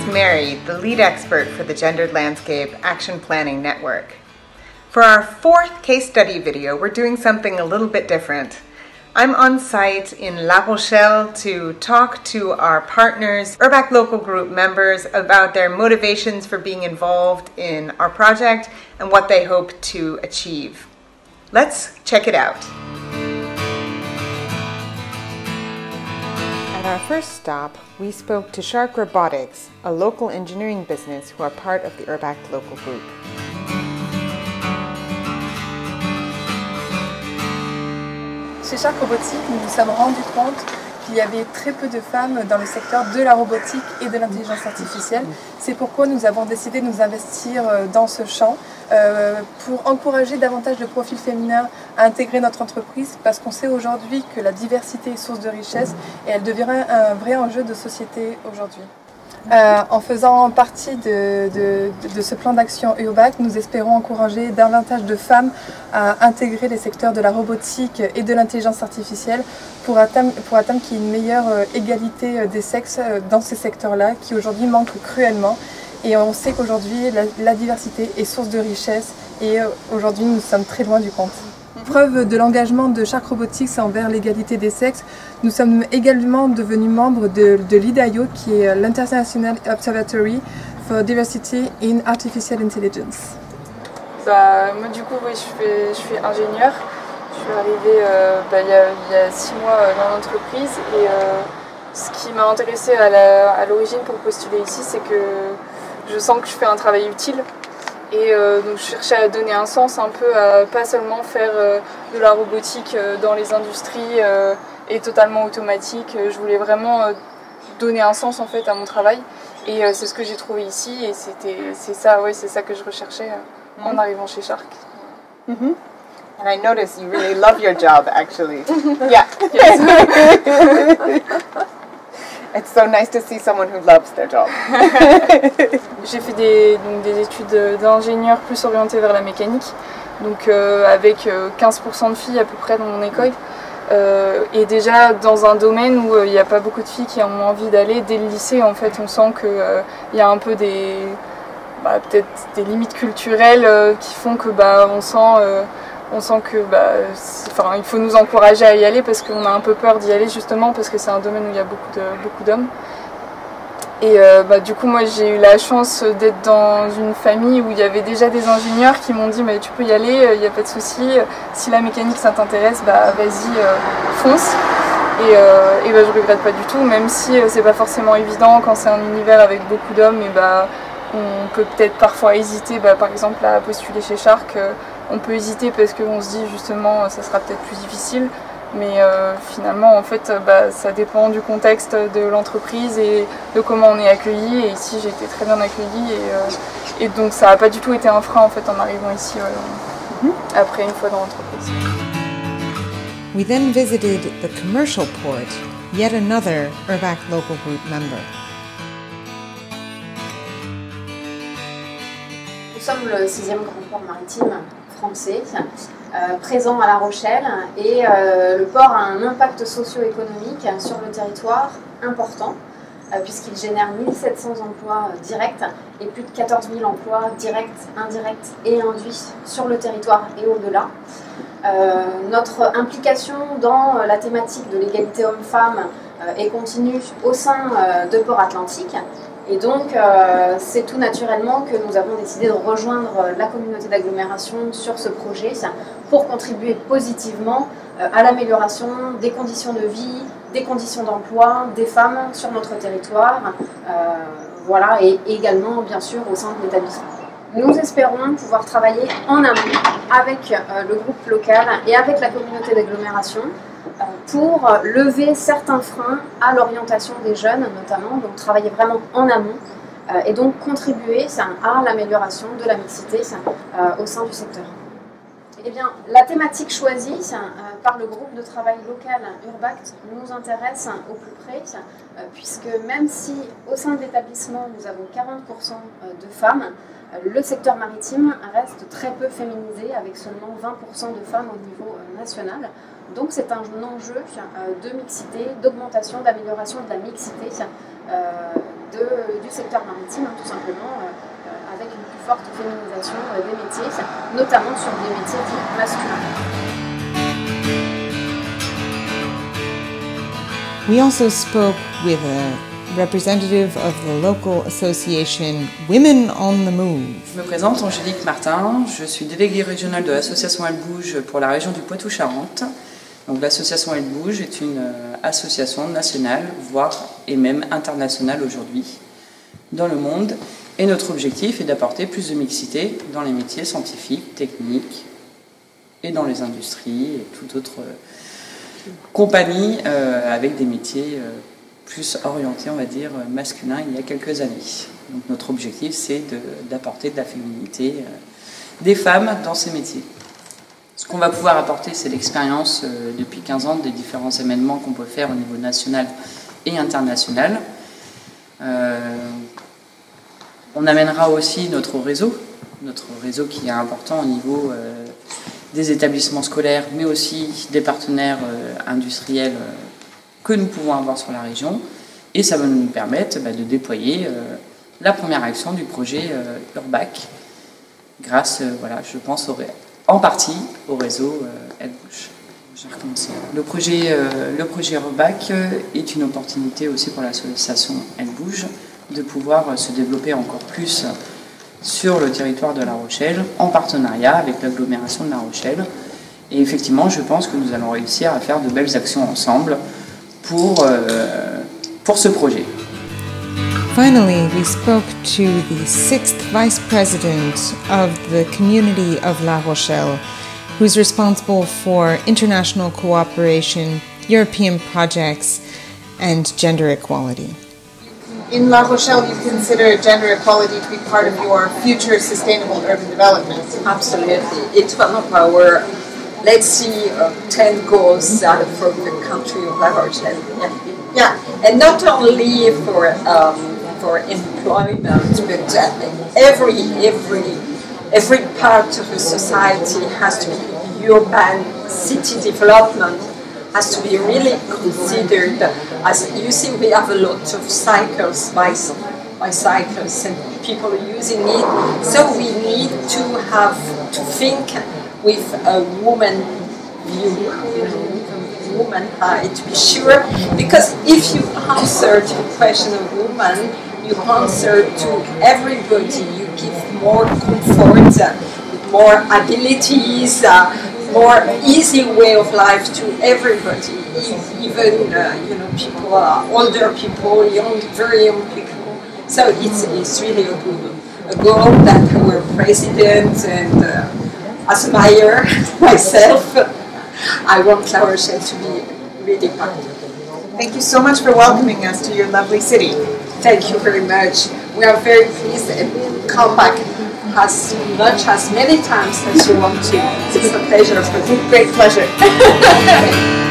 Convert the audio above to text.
is Mary, the lead expert for the Gendered Landscape Action Planning Network. For our fourth case study video, we're doing something a little bit different. I'm on site in La Rochelle to talk to our partners, URBAC local group members, about their motivations for being involved in our project and what they hope to achieve. Let's check it out. At our first stop, we spoke to Shark Robotics, a local engineering business who are part of the URBAC local group. Chez Shark Robotics, nous nous sommes rendus compte qu'il y avait très peu de femmes dans le secteur de la robotique et de l'intelligence artificielle. C'est pourquoi nous avons décidé de nous investir euh, dans ce champ pour encourager davantage de profils féminins à intégrer notre entreprise parce qu'on sait aujourd'hui que la diversité est source de richesse et elle deviendra un vrai enjeu de société aujourd'hui. Euh, en faisant partie de, ce plan d'action URBAC, nous espérons encourager davantage de femmes à intégrer les secteurs de la robotique et de l'intelligence artificielle pour atteindre, pour atteindre qu'il y ait une meilleure euh, égalité euh, des sexes dans ces secteurs-là qui aujourd'hui manquent cruellement. Et on sait qu'aujourd'hui, la, la diversité est source de richesse et aujourd'hui, nous sommes très loin du compte. Preuve de l'engagement de Shark Robotics envers l'égalité des sexes, nous sommes également devenus membres de, de l'IDAIO, qui est l'International Observatory for Diversity in Artificial Intelligence. Bah, moi du coup, oui, je, fais, je suis ingénieur. Je suis arrivée euh, bah, il, y a, il, y a, six mois euh, dans l'entreprise et euh, ce qui m'a intéressée à l'origine pour postuler ici, c'est que je sens que je fais un travail utile et euh, donc je cherchais à donner un sens un peu à pas seulement faire euh, de la robotique euh, dans les industries euh, et totalement automatique. Je voulais vraiment euh, donner un sens en fait à mon travail. Et euh, c'est ce que j'ai trouvé ici et c'était c'est ça ouais c'est ça que je recherchais mm -hmm. en arrivant chez Shark. Mm -hmm. And I notice you really love your job actually. yeah. It's so nice to see someone who loves their job. J'ai fait des, études d'ingénieur plus orientées vers la mécanique, donc euh, avec 15% de filles à peu près dans mon école. Euh, et déjà dans un domaine où il euh, n'y a pas beaucoup de filles qui ont envie d'aller, dès le lycée en fait on sent qu'il euh, y a un peu des bah, peut-être des limites culturelles euh, qui font que bah, on sent on sent que bah, enfin, il faut nous encourager à y aller parce qu'on a un peu peur d'y aller justement parce que c'est un domaine où il y a beaucoup beaucoup d'hommes. Et euh, bah, du coup, moi, j'ai eu la chance d'être dans une famille où il y avait déjà des ingénieurs qui m'ont dit, mais tu peux y aller, il n'y a pas de souci. Si la mécanique, ça t'intéresse, bah, vas-y, euh, fonce. Et, euh, et bah, je regrette pas du tout, même si c'est pas forcément évident quand c'est un univers avec beaucoup d'hommes. Et bah, on peut peut-être parfois hésiter, bah, par exemple, à postuler chez Shark. On peut hésiter parce qu'on se dit justement, ça sera peut-être plus difficile. Mais euh, finalement, en fait, bah, ça dépend du contexte de l'entreprise et de comment on est accueilli. Et ici, j'ai été très bien accueillie. Et, euh, et donc, ça n'a pas du tout été un frein en fait, en arrivant ici euh, mm -hmm. après une fois dans l'entreprise. We then visited the commercial port, yet another URBAC local group member. Nous sommes le sixième grand port maritime euh, présent à La Rochelle, et euh, le port a un impact socio-économique sur le territoire important, euh, puisqu'il génère 1700 emplois directs et plus de 14 000 emplois directs, indirects et induits sur le territoire et au-delà. notre implication dans la thématique de l'égalité homme-femme est continue au sein de Port Atlantique, et donc, euh, c'est tout naturellement que nous avons décidé de rejoindre la communauté d'agglomération sur ce projet pour contribuer positivement euh, à l'amélioration des conditions de vie, des conditions d'emploi des femmes sur notre territoire, euh, voilà, et également, bien sûr, au sein de l'établissement. Nous espérons pouvoir travailler en amont avec euh, le groupe local et avec la communauté d'agglomération euh, pour lever certains freins à l'orientation des jeunes notamment, donc travailler vraiment en amont euh, et donc contribuer à l'amélioration de la mixité au sein du secteur. Eh bien, la thématique choisie par le groupe de travail local Urbact nous intéresse au plus près, puisque même si au sein de l'établissement nous avons 40% de femmes, le secteur maritime reste très peu féminisé, avec seulement 20% de femmes au niveau national. Donc c'est un enjeu de mixité, d'augmentation, d'amélioration de la mixité du secteur maritime, hein, tout simplement, avec une plus forte féminisation des métiers, notamment sur des métiers masculins. A representative of the local association Women on the Move. Je me présente Angélique Martin, je suis déléguée régionale de l'association Elle Bouge pour la région du Poitou-Charentes. Donc l'association Elle Bouge est une euh, association nationale, voire et même internationale aujourd'hui dans le monde. Et notre objectif est d'apporter plus de mixité dans les métiers scientifiques, techniques et dans les industries et toute autre euh, compagnie euh, avec des métiers plus orienté, on va dire, masculin il y a quelques années. Donc notre objectif, c'est d'apporter de, la féminité euh, des femmes dans ces métiers. Ce qu'on va pouvoir apporter, c'est l'expérience euh, depuis 15 ans des différents événements qu'on peut faire au niveau national et international. Euh, on amènera aussi notre réseau, notre réseau qui est important au niveau des établissements scolaires, mais aussi des partenaires industriels que nous pouvons avoir sur la région. Et ça va nous permettre bah, de déployer euh, la première action du projet euh, Urbac, grâce, euh, voilà, je pense, en partie au réseau Elle Le projet, le projet Urbac est une opportunité aussi pour l'association Elle Bouge de pouvoir se développer encore plus sur le territoire de La Rochelle, en partenariat avec l'agglomération de La Rochelle. Et effectivement, je pense que nous allons réussir à faire de belles actions ensemble pour, euh, pour ce projet. Finally, we spoke to the sixth vice president of the community of La Rochelle, who's responsible for international cooperation, European projects, and gender equality. In La Rochelle, you consider gender equality to be part of your future sustainable urban development. Absolutely. It's one of our let's see uh, 10 goals out for the country of Rochelle. Yeah. yeah. And not only for um, for employment, but uh, every every every part of the society has to be urban city development has to be really considered as you see we have a lot of cycles bicycles and people using it so we need to have to think with a woman view, you know, woman eye to be sure. Because if you answer to the question of woman, you answer to everybody. You give more comfort, uh, more abilities, uh, more easy way of life to everybody. Even uh, you know people, uh, older people, young, very young people. So it's it's really a good a goal that our president and uh, as a buyer myself, I want Flower Shell to be really part of it. Thank you so much for welcoming us to your lovely city. Thank you very much. We are very pleased and come back as much as many times as you want to. It's a pleasure for me. Great pleasure.